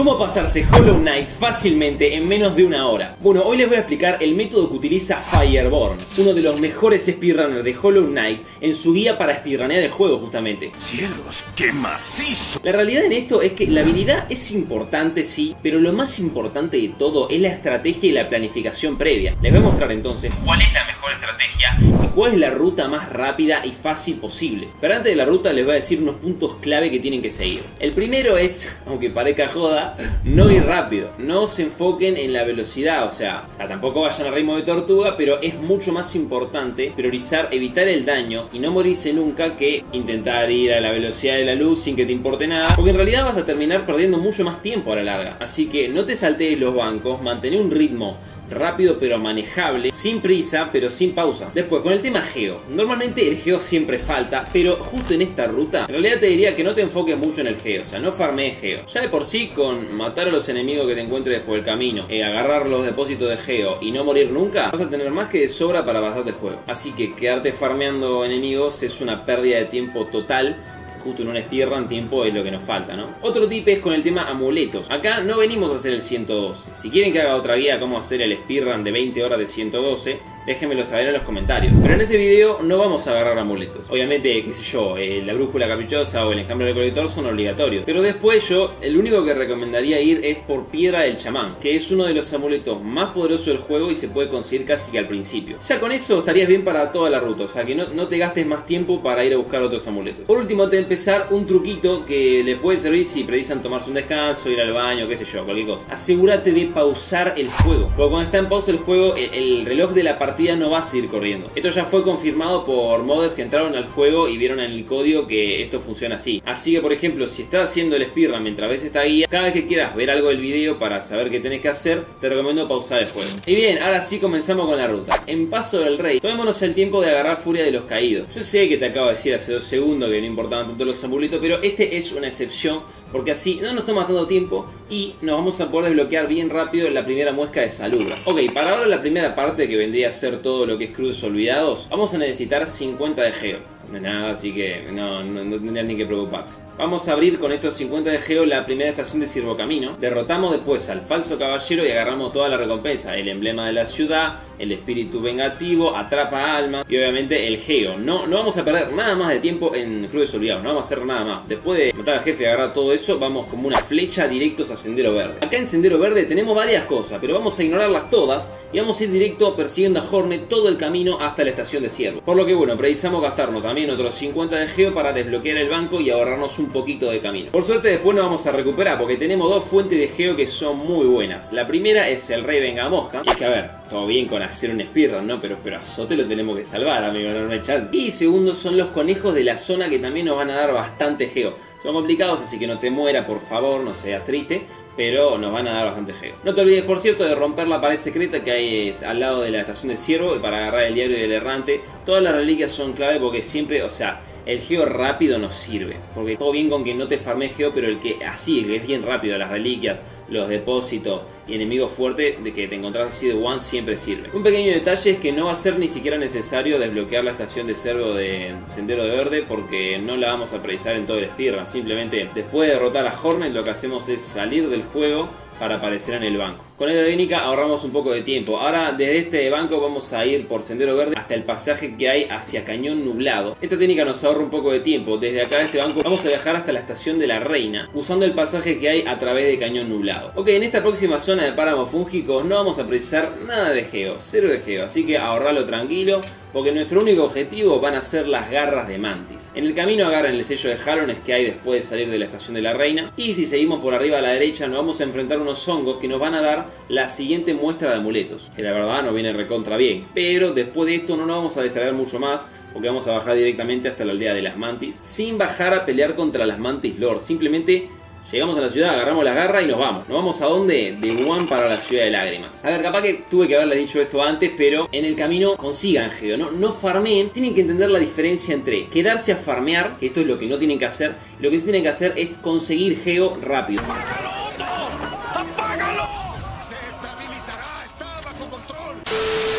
¿Cómo pasarse Hollow Knight fácilmente en menos de una hora? Bueno, hoy les voy a explicar el método que utiliza Fireborn, uno de los mejores speedrunners de Hollow Knight, en su guía para speedrunnear el juego justamente. ¡Cielos, qué macizo! La realidad en esto es que la habilidad es importante, sí, pero lo más importante de todo es la estrategia y la planificación previa. Les voy a mostrar entonces cuál es la mejor estrategia cuál es la ruta más rápida y fácil posible. Pero antes de la ruta les voy a decir unos puntos clave que tienen que seguir. El primero es, aunque parezca joda, no ir rápido. No se enfoquen en la velocidad, o sea, o sea, tampoco vayan a ritmo de tortuga, pero es mucho más importante priorizar evitar el daño y no morirse nunca que intentar ir a la velocidad de la luz sin que te importe nada, porque en realidad vas a terminar perdiendo mucho más tiempo a la larga. Así que no te saltees los bancos, mantén un ritmo rápido pero manejable, sin prisa pero sin pausa. Después, con el tema geo. Normalmente el geo siempre falta, pero justo en esta ruta, en realidad te diría que no te enfoques mucho en el geo, o sea, no farmees geo. Ya de por sí, con matar a los enemigos que te encuentres por el camino, eh, agarrar los depósitos de geo y no morir nunca, vas a tener más que de sobra para pasarte el juego. Así que quedarte farmeando enemigos es una pérdida de tiempo total justo en un speedrun tiempo es lo que nos falta, ¿no? Otro tip es con el tema amuletos. Acá no venimos a hacer el 112. Si quieren que haga otra guía cómo hacer el speedrun de 20 horas de 112, déjenmelo saber en los comentarios. Pero en este video no vamos a agarrar amuletos. Obviamente, qué sé yo, eh, la brújula caprichosa o el enjambre del colector son obligatorios. Pero después yo, el único que recomendaría ir es por piedra del chamán, que es uno de los amuletos más poderosos del juego y se puede conseguir casi que al principio. Ya con eso estarías bien para toda la ruta, o sea que no, no te gastes más tiempo para ir a buscar otros amuletos. Por último, te empezar un truquito que les puede servir si precisan tomarse un descanso, ir al baño, qué sé yo, cualquier cosa. Asegúrate de pausar el juego, porque cuando está en pausa el juego, el, el reloj de la partida no va a seguir corriendo. Esto ya fue confirmado por modders que entraron al juego y vieron en el código que esto funciona así. Así que, por ejemplo, si estás haciendo el speedrun mientras ves esta guía, cada vez que quieras ver algo del video para saber qué tenés que hacer, te recomiendo pausar el juego. Y bien, ahora sí comenzamos con la ruta. En Paso del Rey, tomémonos el tiempo de agarrar Furia de los Caídos. Yo sé que te acabo de decir hace dos segundos que no importaban tanto los pero este es una excepción porque así no nos toma tanto tiempo y nos vamos a poder desbloquear bien rápido la primera muesca de salud. Ok, para ahora la primera parte que vendría a ser todo lo que es cruces olvidados, vamos a necesitar 50 de geo. No es nada, así que no, no, no ni que preocuparse. Vamos a abrir con estos 50 de geo la primera estación de Sirvo Camino. Derrotamos después al falso caballero y agarramos toda la recompensa. El emblema de la ciudad, el espíritu vengativo, atrapa alma y obviamente el geo. No, no vamos a perder nada más de tiempo en Cruces Olvidados, no vamos a hacer nada más. Después de matar al jefe y agarrar todo eso, vamos como una flecha directos a Sendero Verde. Acá en Sendero Verde tenemos varias cosas, pero vamos a ignorarlas todas y vamos a ir directo persiguiendo a Hornet todo el camino hasta la estación de Ciervo. Por lo que bueno, precisamos gastarnos también otros 50 de geo para desbloquear el banco y ahorrarnos un poquito de camino. Por suerte después nos vamos a recuperar porque tenemos dos fuentes de geo que son muy buenas. La primera es el Rey Venga Mosca. Y es que a ver, todo bien con hacer un speedrun, ¿no? Pero, pero a lo tenemos que salvar, amigo, no, hay chance. Y segundo son los conejos de la zona que también nos van a dar bastante geo. Son complicados, así que no te muera, por favor, no seas triste pero nos van a dar bastante geo. No te olvides, por cierto, de romper la pared secreta que hay al lado de la estación de ciervo para agarrar el diario del errante. Todas las reliquias son clave porque siempre, o sea, el geo rápido nos sirve. Porque todo bien con que no te farme geo, pero el que así, que es bien rápido, las reliquias, los depósitos y enemigos fuertes de que te encontrás así de one siempre sirve. Un pequeño detalle es que no va a ser ni siquiera necesario desbloquear la estación de cervo de Sendero de Verde porque no la vamos a precisar en todo el speedrun. Simplemente después de derrotar a Hornet lo que hacemos es salir del juego para aparecer en el banco. Con esta técnica ahorramos un poco de tiempo. Ahora desde este banco vamos a ir por Sendero Verde hasta el pasaje que hay hacia Cañón Nublado. Esta técnica nos ahorra un poco de tiempo. Desde acá de este banco vamos a viajar hasta la estación de la Reina usando el pasaje que hay a través de Cañón Nublado. Ok, en esta próxima zona de páramos fúngicos no vamos a precisar nada de geo, cero de geo, así que ahorralo tranquilo porque nuestro único objetivo van a ser las garras de Mantis. En el camino agarren el sello de Halones que hay después de salir de la estación de la Reina y si seguimos por arriba a la derecha nos vamos a enfrentar unos hongos que nos van a dar la siguiente muestra de amuletos, que la verdad no viene recontra bien, pero después de esto no nos vamos a distraer mucho más porque vamos a bajar directamente hasta la aldea de las mantis, sin bajar a pelear contra las mantis lord, simplemente Llegamos a la ciudad, agarramos la garra y nos vamos. ¿Nos vamos a dónde? De Wuhan para la ciudad de lágrimas. A ver, capaz que tuve que haberles dicho esto antes, pero en el camino consigan geo, no, no farmeen. Tienen que entender la diferencia entre quedarse a farmear, esto es lo que no tienen que hacer, lo que sí tienen que hacer es conseguir geo rápido.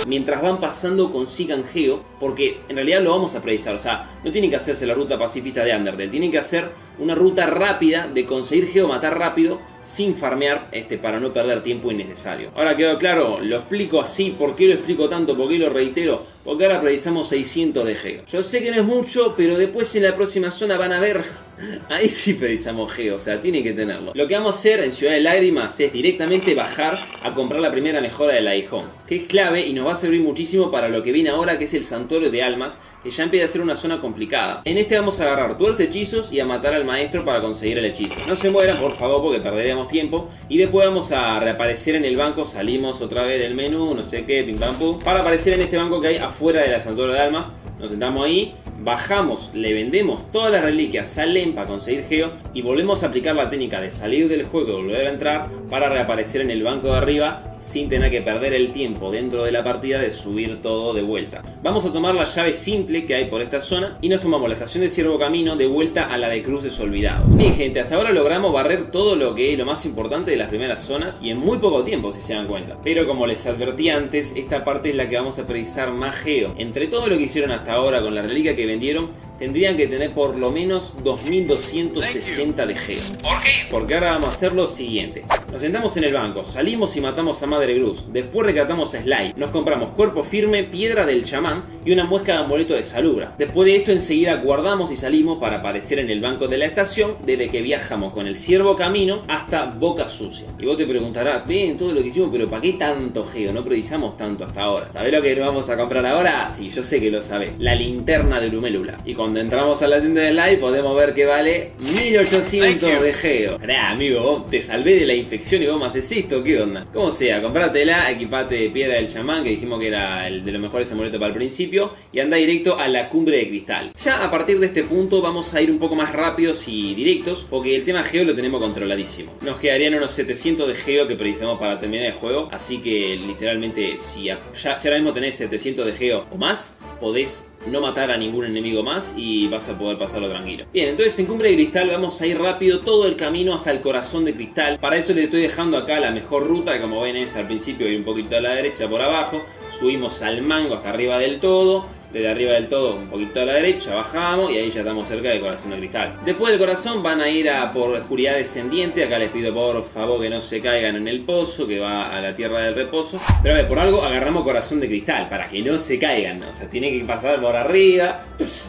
Mientras van pasando consigan geo, porque en realidad lo vamos a precisar, o sea, no tienen que hacerse la ruta pacifista de Undertale, tienen que hacer una ruta rápida de conseguir geo, matar rápido, sin farmear este, para no perder tiempo innecesario. Ahora quedó claro, lo explico así, ¿por qué lo explico tanto? ¿Por qué lo reitero? Porque ahora precisamos 600 de geo. Yo sé que no es mucho, pero después en la próxima zona van a ver Ahí sí precisamos geo, o sea, tiene que tenerlo. Lo que vamos a hacer en Ciudad de Lágrimas es directamente bajar a comprar la primera mejora del aguijón, que es clave y nos va a servir muchísimo para lo que viene ahora, que es el santuario de almas, que ya empieza a ser una zona complicada. En este vamos a agarrar los hechizos y a matar al maestro para conseguir el hechizo. No se mueran, por favor, porque perderíamos tiempo. Y después vamos a reaparecer en el banco, salimos otra vez del menú, no sé qué, pim pam pum, para aparecer en este banco que hay afuera de la santuario de almas. Nos sentamos ahí bajamos, le vendemos todas las reliquias a Lem para conseguir Geo y volvemos a aplicar la técnica de salir del juego y volver a entrar para reaparecer en el banco de arriba sin tener que perder el tiempo dentro de la partida de subir todo de vuelta. Vamos a tomar la llave simple que hay por esta zona y nos tomamos la estación de Ciervo Camino de vuelta a la de Cruces Olvidados. Bien gente, hasta ahora logramos barrer todo lo que es lo más importante de las primeras zonas y en muy poco tiempo si se dan cuenta. Pero como les advertí antes, esta parte es la que vamos a precisar más Geo. Entre todo lo que hicieron hasta ahora con la reliquia que vendieron, tendrían que tener por lo menos 2260 de geo. ¿Por qué? Porque ahora vamos a hacer lo siguiente. Nos sentamos en el banco, salimos y matamos a Madre Gruz. Después rescatamos a Sly. Nos compramos cuerpo firme, piedra del chamán y una muesca de amuleto de salubra. Después de esto enseguida guardamos y salimos para aparecer en el banco de la estación desde que viajamos con el ciervo camino hasta Boca Sucia. Y vos te preguntarás, ven todo lo que hicimos, pero ¿para qué tanto geo? No precisamos tanto hasta ahora. ¿Sabés lo que nos vamos a comprar ahora? Sí, yo sé que lo sabés. La linterna de Lumélula. Y cuando entramos a la tienda de Sly podemos ver que vale 1800 de geo. Pará, amigo, te salvé de la infección y vos me haces esto, ¿qué onda? Como sea, comprátela, equipate piedra del chamán, que dijimos que era el de los mejores amuletos para el principio, y anda directo a la cumbre de cristal. Ya a partir de este punto vamos a ir un poco más rápidos y directos, porque el tema geo lo tenemos controladísimo. Nos quedarían unos 700 de geo que precisamos para terminar el juego, así que literalmente si, ya, si ahora mismo tenés 700 de geo o más, podés no matar a ningún enemigo más y vas a poder pasarlo tranquilo. Bien, entonces en Cumbre de Cristal vamos a ir rápido todo el camino hasta el corazón de cristal. Para eso le estoy dejando acá la mejor ruta, que como ven es al principio y un poquito a la derecha por abajo. Subimos al mango hasta arriba del todo desde arriba del todo un poquito a la derecha, bajamos y ahí ya estamos cerca del corazón de cristal. Después del corazón van a ir a por oscuridad descendiente, acá les pido por favor que no se caigan en el pozo, que va a la tierra del reposo. Pero a ver, por algo agarramos corazón de cristal, para que no se caigan, o sea, tiene que pasar por arriba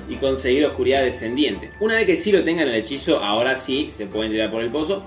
y conseguir oscuridad descendiente. Una vez que sí lo tengan el hechizo, ahora sí se pueden tirar por el pozo.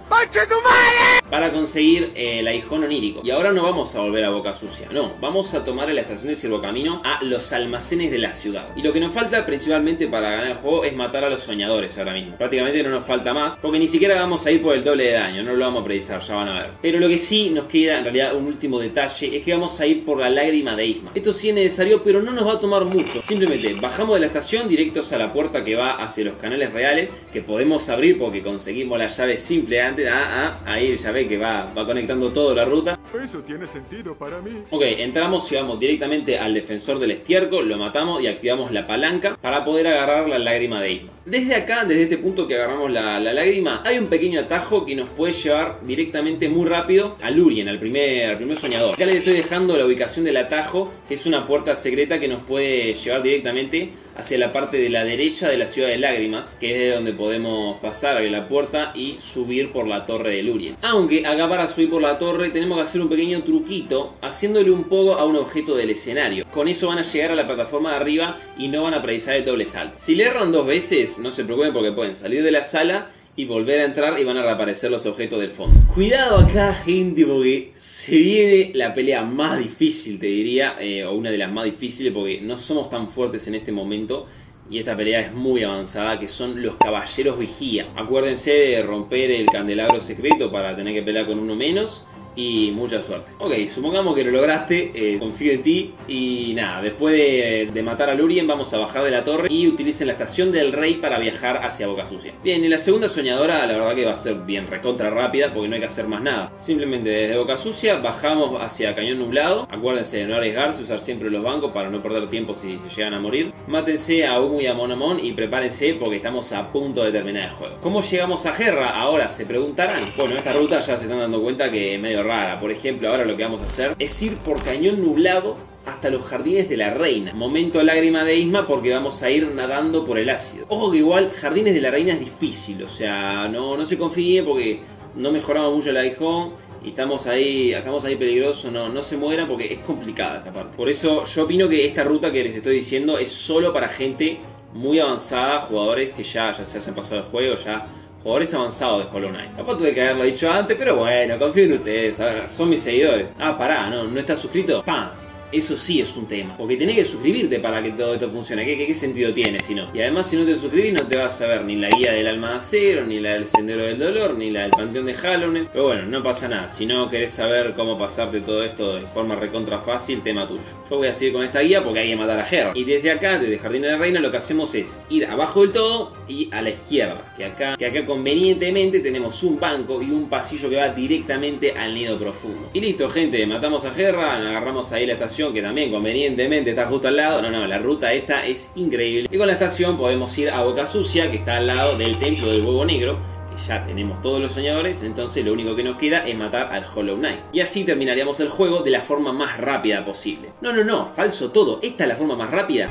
Para conseguir el aijón onírico. Y ahora no vamos a volver a Boca Sucia, no, vamos a tomar en la estación de Siervo Camino a los almacenes de la ciudad. Y lo que nos falta principalmente para ganar el juego es matar a los soñadores ahora mismo. Prácticamente no nos falta más, porque ni siquiera vamos a ir por el doble de daño, no lo vamos a precisar, ya van a ver. Pero lo que sí nos queda, en realidad, un último detalle, es que vamos a ir por la lágrima de Isma. Esto sí es necesario, pero no nos va a tomar mucho. Simplemente bajamos de la estación directos a la puerta que va hacia los canales reales, que podemos abrir porque conseguimos la llave simple antes. Ah, ah, ahí ya ve que va, va conectando toda la ruta. Eso tiene sentido para mí. Ok, entramos y vamos directamente al defensor del estiércol, lo matamos y activamos la palanca para poder agarrar la lágrima de Isma. Desde acá, desde este punto que agarramos la, lágrima, hay un pequeño atajo que nos puede llevar directamente muy rápido a Lurien, al primer, al primer soñador. Acá les estoy dejando la ubicación del atajo, que es una puerta secreta que nos puede llevar directamente hacia la parte de la derecha de la ciudad de Lágrimas, que es de donde podemos pasar a la puerta y subir por la torre de Lurien. Aunque acá para subir por la torre tenemos que hacer un pequeño truquito haciéndole un poco a un objeto del escenario. Con eso van a llegar a la plataforma de arriba y no van a precisar el doble salto. Si le erran dos veces, no se preocupen porque pueden salir de la sala y volver a entrar y van a reaparecer los objetos del fondo. Cuidado acá, gente, porque se viene la pelea más difícil, te diría, eh, o una de las más difíciles, porque no somos tan fuertes en este momento. Y esta pelea es muy avanzada, que son los caballeros vigía. Acuérdense de romper el candelabro secreto para tener que pelear con uno menos y mucha suerte. Ok, supongamos que lo lograste, eh, confío en ti y nada, después de, matar a Lurien vamos a bajar de la torre y utilicen la estación del rey para viajar hacia Boca Sucia. Bien, y la segunda soñadora la verdad que va a ser bien recontra rápida porque no hay que hacer más nada. Simplemente desde Boca Sucia bajamos hacia Cañón Nublado, acuérdense de no arriesgarse, usar siempre los bancos para no perder tiempo si se llegan a morir. Mátense a Humo y a Monomon y prepárense porque estamos a punto de terminar el juego. ¿Cómo llegamos a Gerra? Ahora se preguntarán. Bueno, esta ruta ya se están dando cuenta que medio Por ejemplo, ahora lo que vamos a hacer es ir por cañón nublado hasta los jardines de la reina. Momento lágrima de Isma porque vamos a ir nadando por el ácido. Ojo que igual jardines de la reina es difícil, o sea, no, no se confíen porque no mejoramos mucho el iPhone y estamos ahí, estamos ahí peligrosos, no, no se mueran porque es complicada esta parte. Por eso yo opino que esta ruta que les estoy diciendo es solo para gente muy avanzada, jugadores que ya, ya se hacen pasado el juego, ya jugadores avanzados de Hollow Knight. Capaz tuve que haberlo dicho antes, pero bueno, confío en ustedes, son mis seguidores. Ah, pará, no, no estás suscrito. ¡Pam! Eso sí es un tema. Porque tenés que suscribirte para que todo esto funcione. ¿Qué, qué, sentido tiene si no? Y además, si no te suscribís, no te vas a ver ni la guía del alma de acero, ni la del sendero del dolor, ni la del panteón de Hallownest. Pero bueno, no pasa nada. Si no querés saber cómo pasarte todo esto de forma recontra fácil, tema tuyo. Yo voy a seguir con esta guía porque hay que matar a Herra. Y desde acá, desde Jardín de la Reina, lo que hacemos es ir abajo del todo y a la izquierda. Que acá, que acá convenientemente tenemos un banco y un pasillo que va directamente al nido profundo. Y listo, gente. Matamos a Herra, agarramos ahí la estación que también convenientemente está justo al lado. No, no, la ruta esta es increíble. Y con la estación podemos ir a Boca Sucia, que está al lado del Templo del Huevo Negro. Que ya tenemos todos los soñadores, entonces lo único que nos queda es matar al Hollow Knight. Y así terminaríamos el juego de la forma más rápida posible. No, no, no, falso todo. Esta es la forma más rápida.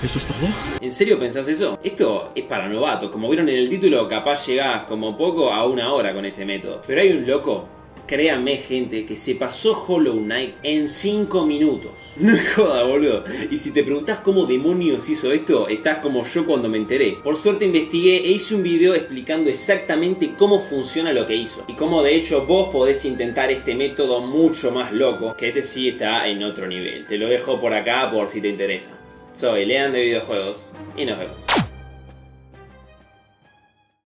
¿Eso es todo? ¿En serio pensás eso? Esto es para novatos. Como vieron en el título, capaz llegás como poco a una hora con este método. Pero hay un loco Créanme, gente, que se pasó Hollow Knight en 5 minutos. No joda, boludo. Y si te preguntas cómo demonios hizo esto, estás como yo cuando me enteré. Por suerte investigué e hice un video explicando exactamente cómo funciona lo que hizo. Y cómo de hecho vos podés intentar este método mucho más loco, que este sí está en otro nivel. Te lo dejo por acá por si te interesa. Soy Lean de videojuegos y nos vemos.